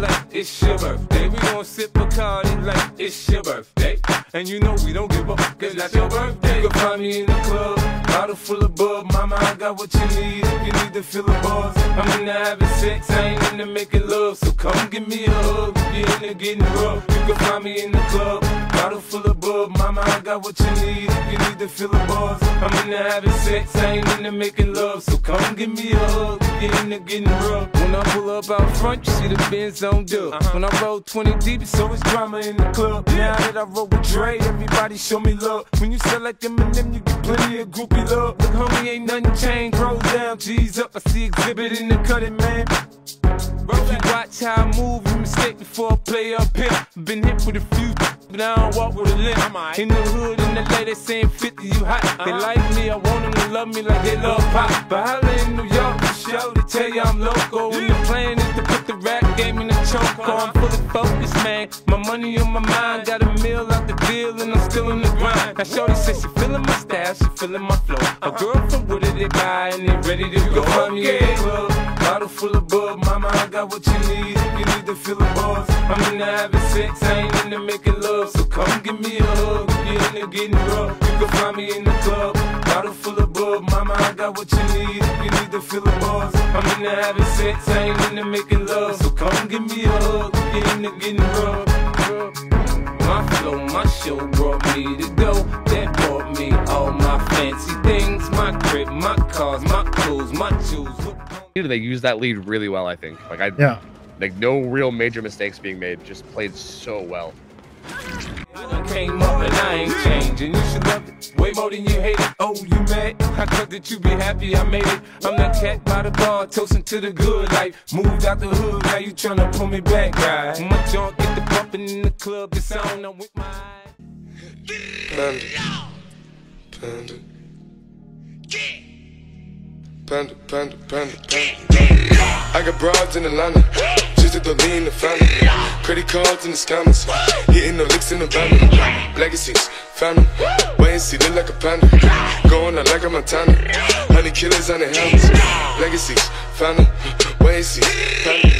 like it's your birthday. We gon' sip a party like it's your birthday. And you know we don't give fuck, it's not your birthday. You can find me in the club, bottle full of bub. Mama, I got what you need if you need to fill the buzz. I'm into having sex, I ain't into making love. So come give me a hug you're into getting rough. You can find me in the club, bottle full of bub. Mama, I got what you need if you need to fill the buzz. I'm into having sex, I ain't into making love. So come give me a hug you're into getting rough. When I pull up out front, you see the Benz on dub. Uh-huh. When I roll 20 deep, it's always drama in the club. Now that I roll with Dre, everybody show me love. When you sell like Eminem, you get plenty of groupie love. Look, homie, ain't nothing changed. Roll down, G's up. I see exhibit in the cutting, man. If you watch how I move, you mistake before I play up here. Been hit with a few, don't walk with a limp. In the hood, in the lady saying 50, you hot. They like me, I want them to love me like they love pop. But holla in New York, show, they tell you I'm local. And the plan is to put the rap game in the choke. I'm fully focused, man. My money on my mind, got a meal out the deal, and I'm still in the grind. Now, Shorty says she feeling my style, she feeling my flow. A girl from Wooded, they buy, and they ready to go. Find me in the club, bottle full of bub. Mama, I got what you need if you need to feel the buzz. I'm into having sex, I ain't into making love. So come give me a hug if you're into getting rough. You can find me in the club, bottle full of bub. Mama, I got what you need if you need to feel the buzz. I'm into having sex, I ain't into making love. So come give me a hug if you're into getting rough. My flow, my show brought me to go. Fancy things, my crib, my cars, my clothes, my jewels. They use that lead really well, I think. Like I, Yeah. like no real major mistakes being made. Just played so well. I came up and I ain't changing. You should love it way more than you hate it. Oh, you mad? I thought that you be happy I made it. I'm that cat by the bar, toasting to the good life. Moved out the hood, now you tryna pull me back, guy. My junk get the bumping in the club, it's on. I'm with my. Panda. Panda. Panda, panda, panda, panda. I got broads in Atlanta, just to throw lean the family. Credit cards in the scammers, hitting the licks in the van. Legacies, family, wait and see, look like a panda. Going out like a Montana, honey killers on the helmets. Legacies, family, wait and see, family.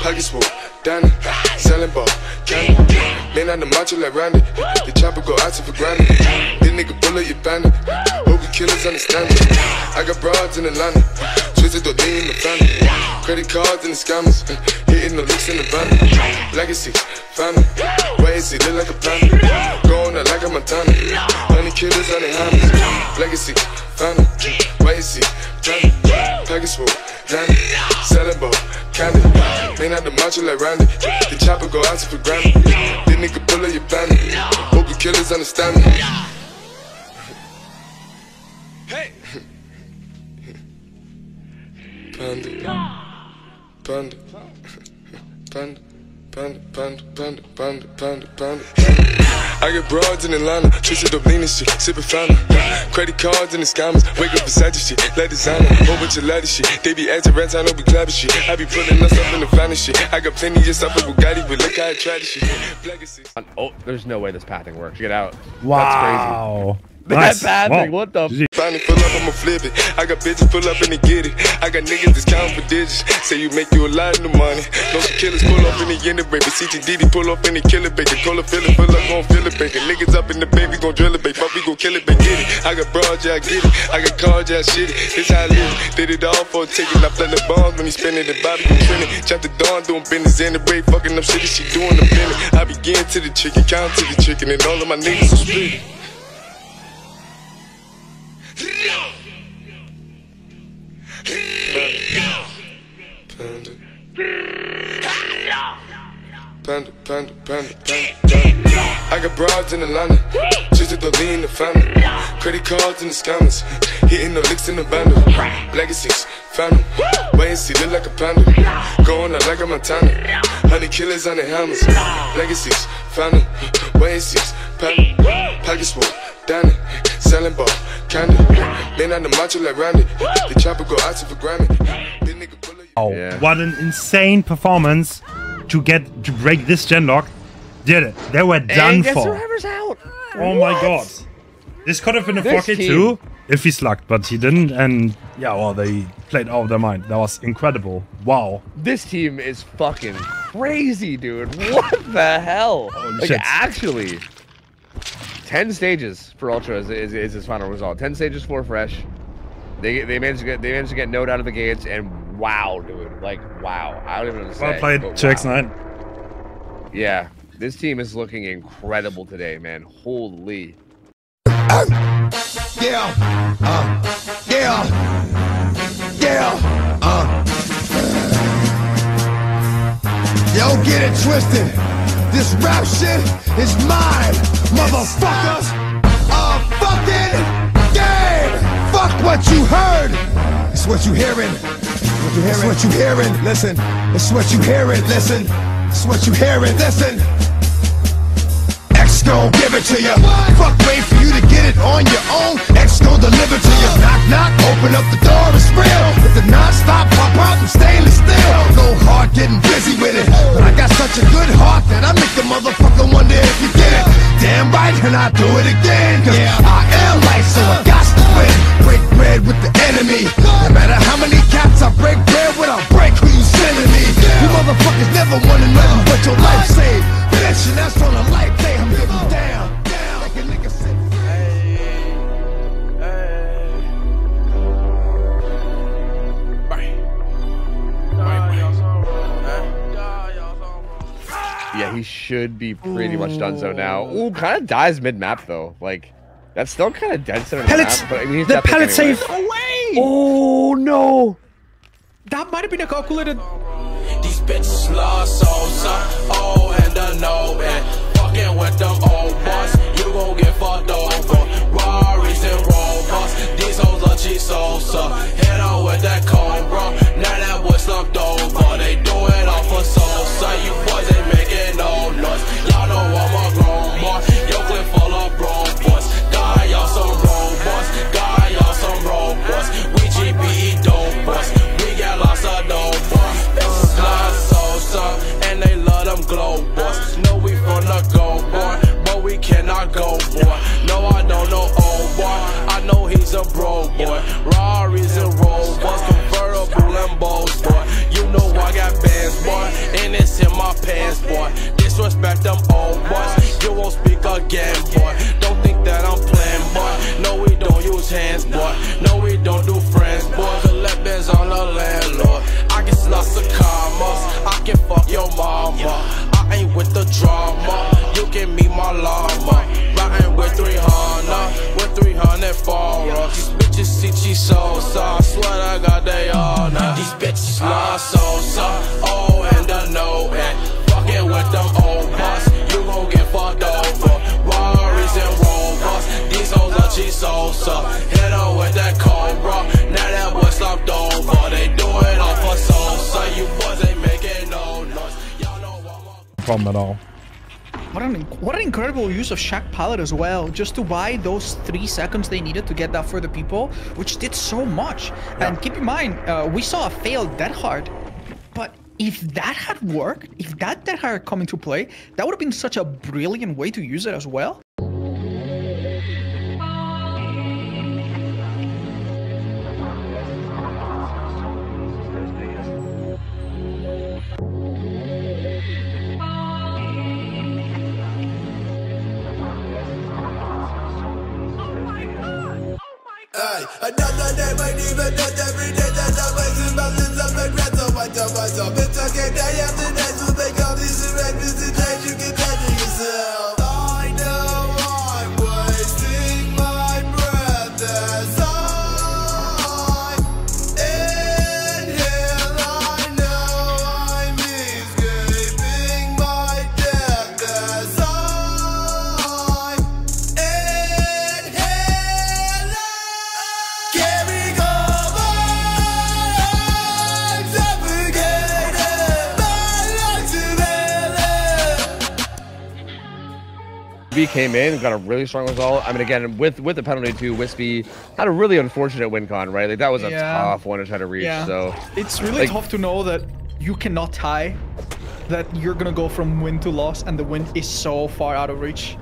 Pockets full, Danny, selling ball, candy. Man on the macho like Randy, the chopper go out to for granted. This nigga bullet, you bandit. Killers understand it. I got broads in Atlanta, twisted the lean in the family. Credit cards and the scammers, hitting the licks in the van. Legacy, family, wait and see, look like a panda. Going out like a Montana, honey killers on the hammers. Legacies, family, wait and see, family. Package full, Danny, selling ball, candy. Man out the macho like Randy, the chopper go out to for granted. This nigga bullet, you bandit. Hope you killers understand me. Hey. Panda. Panda. Panda. Panda, panda, panda, panda, panda, panda, panda. I get broads in Atlanta, twisted up lean and shit, sippin' fountain. Credit cards and the scammers, wake up beside your shit, let designer, whole bunch of lattice shit. They be acting rats, I know we clapping shit. I be putting us up in the finest shit. I got plenty of stuff with Bugatti, but look how I try this shit. Legacies. Oh, there's no way this pathing works. Get out. Wow. That Nice. pathing, Wow. what the? GG. Finally pull up, I'ma flip it. I got bitches pull up and they get it. I got niggas that's counting for digits. Say you make you a lot of money. No some killers pull up in the end of baby. CTDD pull up in the killer bacon. Call a feeling, fill up, gon' feel it bacon. Niggas up in the baby, gon' drill it, baby. Fuck, we gon' kill it, baby. Get it. I got broad, yeah, I get it. I got cards, yeah, I shit it. This how I live. Did it all for a ticket. I play the bombs when he spinning the Bobby gon' spin it. Chop the dawn, doing business in the break. Fucking up shit, she doing the minute. I begin to the chicken, count to the chicken, and all of my niggas are split. Panda. Panda, panda, panda, panda. I got broads in Atlanta, just to throw lean in the family. Credit cards and the scammers, hitting the licks in the bundle. Legacies, family, wait and see, look like a panda. Going out like a Montana, honey killers on the hammers. Legacies, family, wait and see, panda. Pockets full, Danny, selling ball, candy. Man on the macho like Randy, the chopper go out to for Grammy. This nigga bullet. Oh, Yeah. what an insane performance to get to break this gen lock. Did it. They were done and for. Survivor's out. Oh my god. This could have been a This 4K2. if he slugged, but he didn't. And yeah, well, they played out of their mind. That was incredible. Wow. This team is fucking crazy, dude. What the hell? Holy like, shit. actually, 10 stages for Ultra is, is, is his final result. 10 stages for Fresh. They, they managed to get they managed to get Node out of the gates and wow, dude. Like wow. I don't even know what Well played, but 2x9. Yeah. This team is looking incredible today, man. Holy. Yeah. Uh. Yeah. Yeah. Uh. Yo, get it twisted. This rap shit is mine, motherfuckers. A fucking game. Fuck what you heard. It's what you hearing. What you hearing. It's what you hearing. Listen. It's what you hearing. Listen. It's what you hearing. Listen. Gon' give it to you. Fuck, wait for you to get it on your own. X gon' deliver to you. Knock, knock, open up the door, it's real. With the non-stop pop out and stainless steel. Go hard, getting busy with it. But I got such a good heart that I make the motherfucker wonder if you get it. Damn right, and I do it again. Cause I am life, so I got to win. Break bread with the enemy. No matter how many cats I break bread with, I'll break who you sending me. You motherfuckers never wanted nothing but your life saved. Bitch, and that's on a life should be pretty much done so now. Ooh, kind of dies mid map though. Like, that's still kind of dead center. of the Pellets! map, but I mean, The epic pellet anyway. save! Away! Oh no! That might have been a calculated. These bitches love Sosa, oh and the no and fucking with them old boys, you gon' get fucked over. Rarries and Rovers, these hoes are cheap Sosa. Hit on with that Cobra, now at all. What an what an incredible use of Shack Pallet as well, just to buy those three seconds they needed to get that for the people, which did so much. And keep in mind, uh, we saw a failed Dead Hard, but if that had worked, if that Dead had come into play, that would have been such a brilliant way to use it as well. Came in, got a really strong result. I mean, again, with with the penalty too, Wispy had a really unfortunate win con, right? Like that was a Yeah. tough one to try to reach. Yeah. So It's really Like- tough to know that you cannot tie, that you're gonna go from win to loss, and the win is so far out of reach.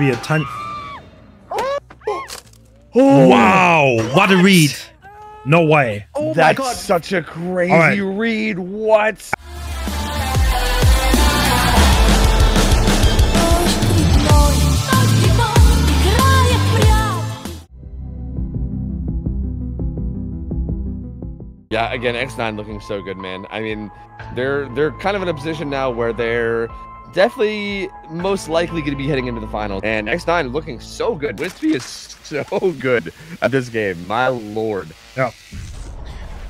be a time. Oh, wow! What? what, a read! No way! Oh That's my God. such a crazy right. read. What? Yeah, again, X9 looking so good, man. I mean, they're they're kind of in a position now where they're definitely most likely going to be heading into the finals. And X9 looking so good. Wispy is so good at this game. My lord. Yeah.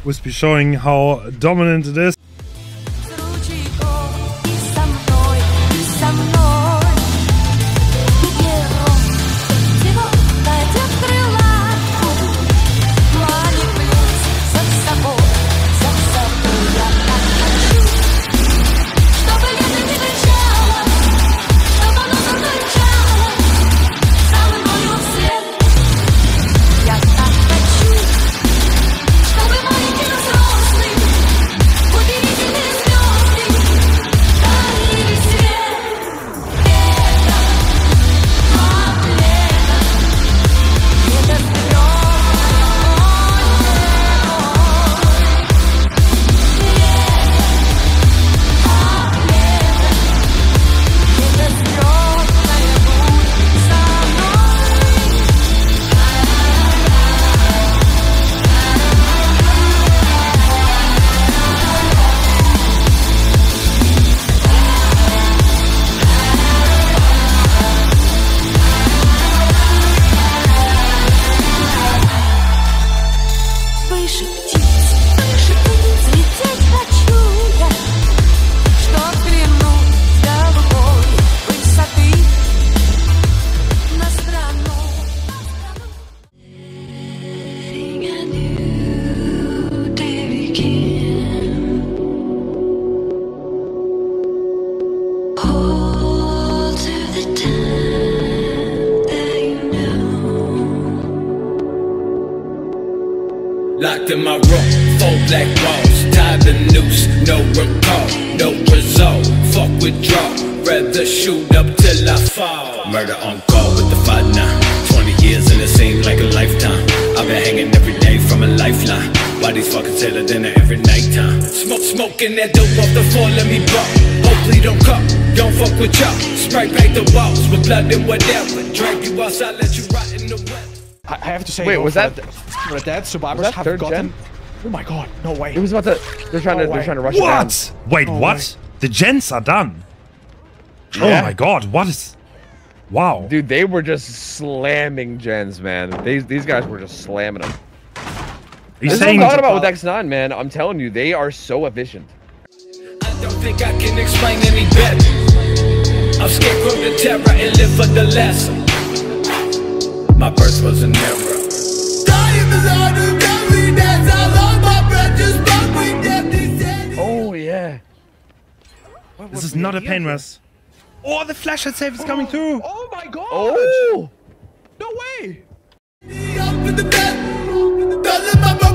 Wispy showing how dominant it is. From a lifeline. Why these fucking tailor dinner every nighttime? Smoke, smoking that dope off the floor, let me bump. Hopefully don't come, don't fuck with y'all. Spray paint the walls with blood and whatever. Drag you outside, let you rot in the wet. I I have to say, Wait, uh, was that- the, for the dead survivors that have third gotten. gen? Oh my god, no way. It was about to. They're trying to. No they're trying to rush it down. What? Wait, Oh, what? wait. The gens are done. Oh yeah. Oh my god, what is. Wow. Dude, they were just slamming gens, man. These these guys were just slamming them. He's This is what saying. I'm talking about with X9, man. I'm telling you, they are so efficient. I don't think I can explain any better. I'm scared from the terror and live for the lesson. My birth was an error. Oh yeah. This is not a pain rest. Oh, the flashlight save is coming through. Oh my god! Oh. No way!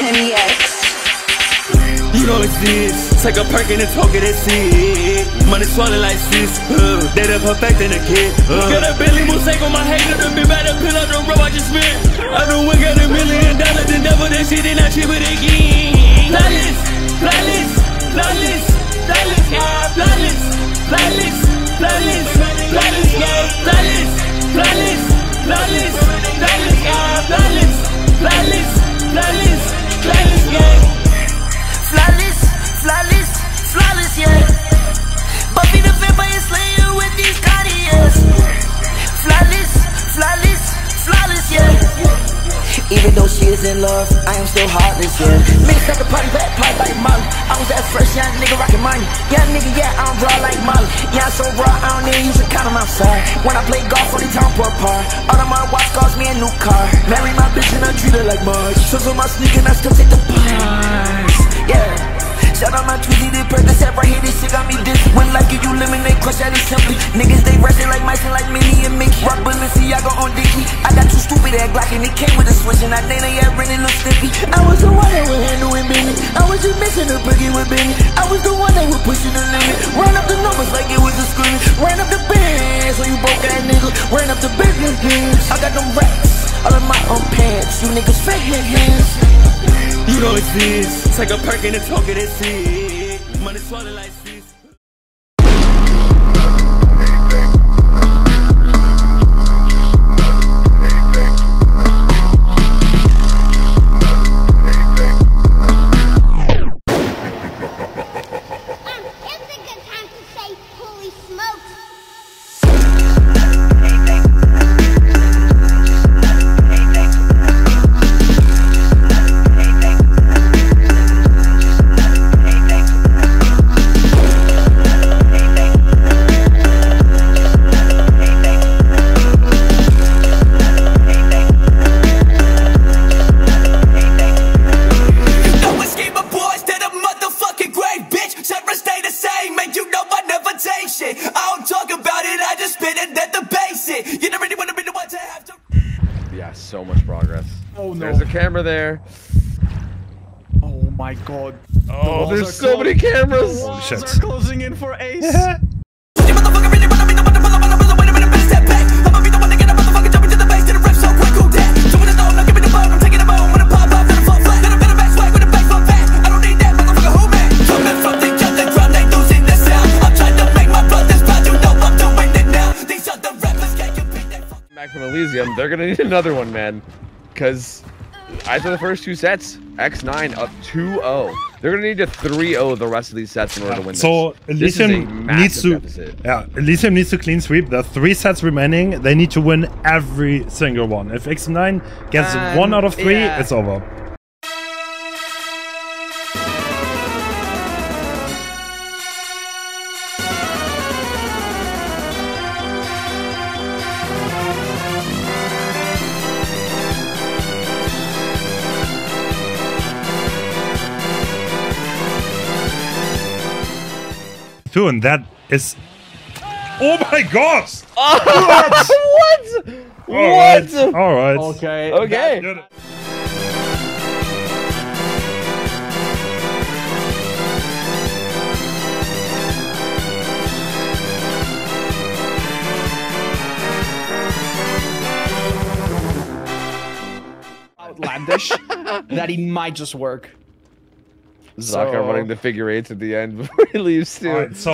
Kenny X. know it's this. Take a perk and a token, that's it. Money swallowed like sis. Uh, they the perfect in a kid. Uh. Got a Billy Mosaic on my hater, the big better pill up the road I just spent. I don't got a million dollars, and double that shit, and I chip it again. Flawless, flawless, flawless, flawless, yeah, flawless, flawless, flawless, flawless, yeah, flawless, flawless, flawless, flawless, yeah, flawless, flawless, flawless, flawless, yeah. Flawless, flawless, flawless, yeah. Buffy the Vampire Slayer with these Cartiers. Flawless, flawless. Even though she is in love, I am still heartless, yeah. Mix up the party back, party like Molly. I was that fresh young nigga rockin' money. Young nigga, yeah, I'm raw like Molly. Yeah, I'm so raw, I don't even use a condom outside. When I play golf, only time for a par. All of my watch cost me a new car. Marry my bitch and I treat her like Marge. So on my sneaker I still take the pies. Shout out my Tweety, the Percocet right here, this shit got me dizzy. When life give you lemonade, crush that is simply. Niggas, they rushing like mice and like Minnie and Mickey. Rock Balenciaga on Dickie. I got two stupid ass Glock and it came with a switch and I Dana, yeah, really look sticky. I was the one that would handle it, Benny. I was just missing a boogie with Benny. I was the one that was pushing the limit. Run up the numbers like it was a scrimmage. Ran up the band, so you broke ass nigga. Ran up the business. I got them racks all in my own pants. You niggas fake hands. You know it's this. Take a perk and a token, that's it. Money swallowed like camera there. Oh my god. Oh, walls there's so many cameras. The walls shit. are closing in for Ace. You motherfucker really wanna be the one to pull up on the wait a minute, better step back. I'ma be the one to get a motherfucker jumping to the base to the rip so quick, who that? Doing it all, now give me the bone, I'm taking the bone. When I pop off, then I fall flat. Then I'm better back swag with a bass on fat. I don't need that motherfucker, who man? Coming from the underground, they losing the sound. I'm trying to make my brothers proud, you know I'm doing it now. These other rappers can't compete, they fuck. Back from Elysium, they're gonna need another one, man. Cause after the first two sets, X9 up 2-0. They're gonna need to 3-0 the rest of these sets in order to win So this. This is a Elysium needs to deficit. yeah Elysium needs to clean sweep. There are three sets remaining. They need to win every single one. If X9 gets Um, one out of three, yeah. it's over. Two, and that is. Oh my god! what? All right. What? All right. Okay. Okay. Outlandish that he might just work. Zaka So- running the figure eights at the end before he leaves too. Alright, so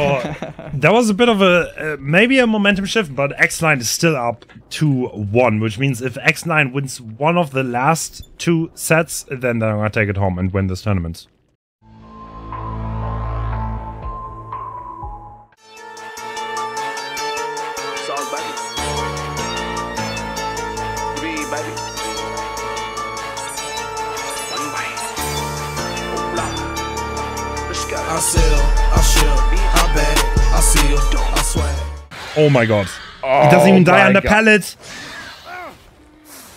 that was a bit of a uh, maybe a momentum shift, but X9 is still up to one, which means if X9 wins one of the last two sets, then they're gonna take it home and win this tournament. I I swag. Oh my god. Oh he doesn't even die on the God. pallet.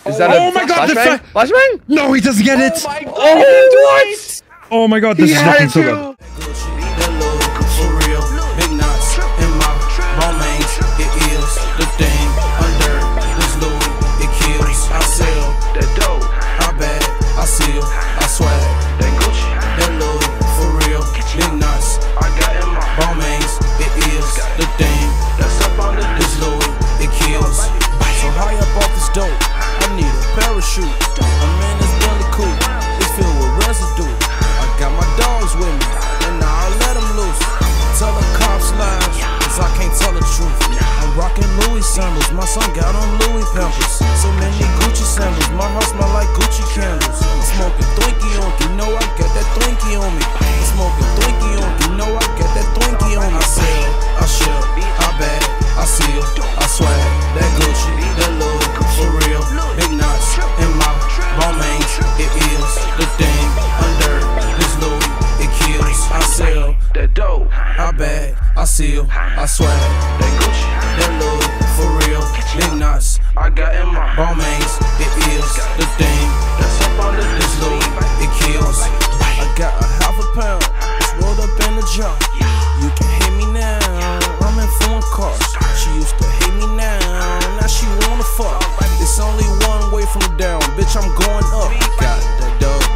Is that Oh a my God, flashbang? fa- Flashbang? No, he doesn't get it. Oh, my god, oh, what? Oh my god, this He is had looking so to. good. Sandals. My son got on Louis Pampers. So many Gucci sandals. My house smell like Gucci candles. I'm smoking Twinkie on you know I got that Twinkie on me. I'm smoking Twinkie on you know I got that Twinkie on me. I sell, I ship, I bag, I seal, I swag. That Gucci, that Louis, for real. Big knots in my Balmains. It is the thing under this Louis. It kills. I sell that dope. I bag, I seal, I swag. That Gucci, that Louis. Big knots I got in my Balmains. It is the thing that's up under this Louis. It kills. I got a half a pound. It's rolled up in the jar. You can hate me now. I'm in foreign cars. She used to hate me now. Now she wanna fuck. It's only one way from down. Bitch, I'm going up. Got the dope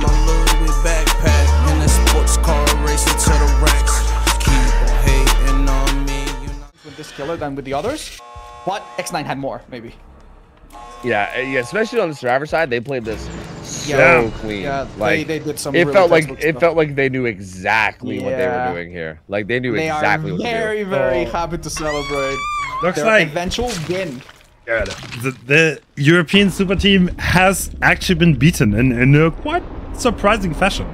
my Louis backpack. In a sports car racing to the racks. Keep on hating on me. With this killer than with the others. But X9 had more, maybe. Yeah, uh, yeah, especially on the survivor side, they played this so Yeah, clean. yeah, they- like they did some It really felt like it stuff. felt like they knew exactly what they were doing here. Like they knew They exactly are what very, to do. very Oh. happy to celebrate Looks their like eventual win. yeah, the, the European super team has actually been beaten in, in a quite surprising fashion.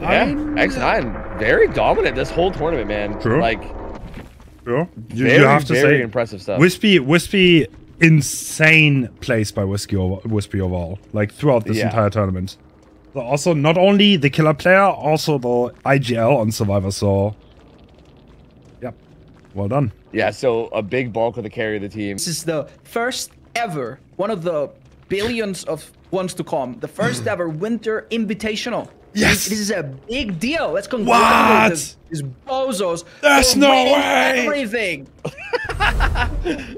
Yeah, X9 very dominant this whole tournament, man. True. Like Yeah, you, very, you have to very say impressive stuff. Wispy, Wispy, insane place by Whiskey over, Wispy overall, like throughout this Yeah. entire tournament. So also, not only the killer player, also the IGL on Survivor. So, yep, well done. Yeah, so a big bulk of the carry of the team. This is the first ever, one of the billions of ones to come, the first ever Winter Invitational. Yes! This is a big deal. Let's What? congratulate these, these bozos. There's for no way! Everything.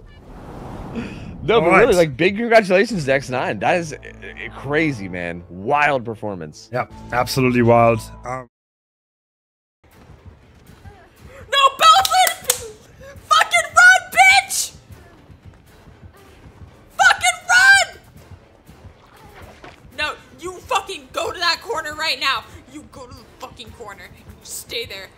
No, but Alright. really, like big congratulations to X9. That is crazy, man. Wild performance. Yep, absolutely wild. Um, right now. You go to the fucking corner. You stay there.